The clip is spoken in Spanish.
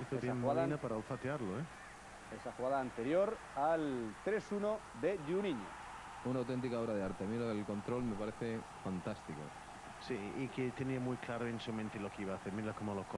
Hizo Esa bien jugada- para olfatearlo, ¿eh? Esa jugada anterior al 3-1 de Juninho. Una auténtica obra de arte. Mira el control, me parece fantástico. Sí, y que tenía muy claro en su mente lo que iba a hacer. Mira cómo lo